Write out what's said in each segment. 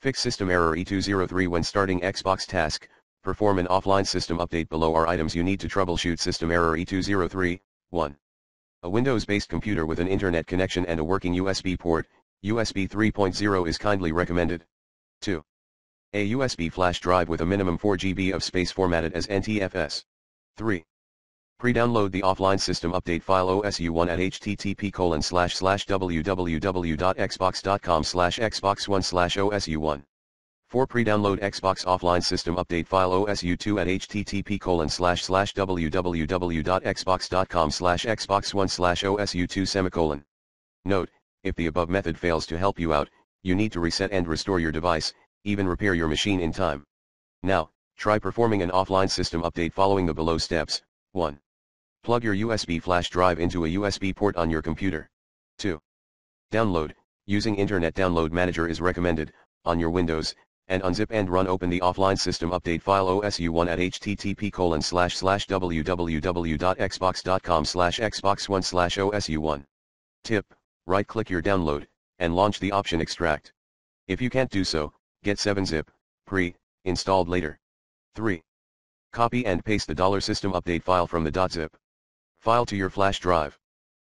Fix system error E203 when starting Xbox task, perform an offline system update below are items you need to troubleshoot system error E203, 1. A Windows-based computer with an internet connection and a working USB port, USB 3.0 is kindly recommended. 2. A USB flash drive with a minimum 4 GB of space formatted as NTFS. 3. Pre-download the offline system update file OSU1 at http www.xbox.com slash xbox1 slash OSU1. For Pre-download Xbox offline system update file OSU2 at http www.xbox.com slash xbox1 slash OSU2 semicolon. Note, if the above method fails to help you out, you need to reset and restore your device, even repair your machine in time. Now, try performing an offline system update following the below steps. 1. Plug your USB flash drive into a USB port on your computer. 2. Download, using Internet Download Manager is recommended, on your Windows, and unzip and run open the offline system update file OSU1 at http colon slash slash www.xbox.com slash xbox1 slash OSU1. Tip, right-click your download, and launch the option extract. If you can't do so, get 7-zip, pre, installed later. 3. Copy and paste the dollar $system update file from the .zip file to your flash drive.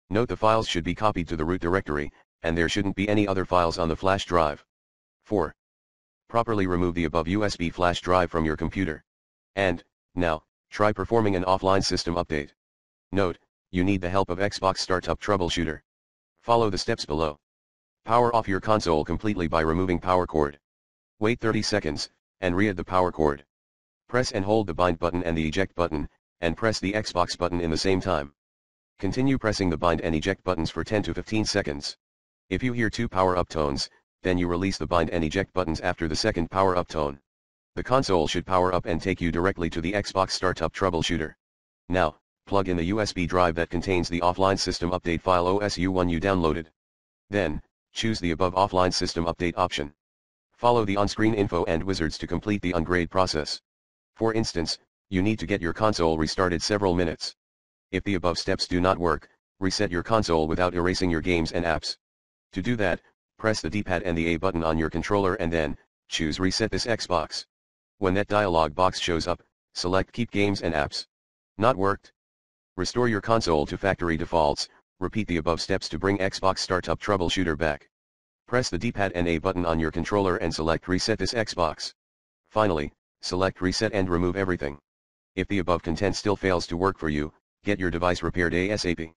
Note the files should be copied to the root directory, and there shouldn't be any other files on the flash drive. 4. Properly remove the above USB flash drive from your computer. And, now, try performing an offline system update. Note, you need the help of Xbox Startup Troubleshooter. Follow the steps below. Power off your console completely by removing power cord. Wait 30 seconds, and re-add the power cord. Press and hold the bind button and the eject button, and press the Xbox button in the same time. Continue pressing the bind and eject buttons for 10 to 15 seconds. If you hear two power-up tones, then you release the bind and eject buttons after the second power-up tone. The console should power up and take you directly to the Xbox Startup Troubleshooter. Now, plug in the USB drive that contains the offline system update file OSU1 you downloaded. Then, choose the above offline system update option. Follow the on-screen info and wizards to complete the ungrade process. For instance, you need to get your console restarted several minutes. If the above steps do not work, reset your console without erasing your games and apps. To do that, press the D-pad and the A button on your controller and then, choose Reset this Xbox. When that dialog box shows up, select Keep Games and Apps. Not worked? Restore your console to factory defaults, repeat the above steps to bring Xbox Startup Troubleshooter back. Press the D-pad and A button on your controller and select Reset this Xbox. Finally, select Reset and remove everything. If the above content still fails to work for you, get your device repaired ASAP.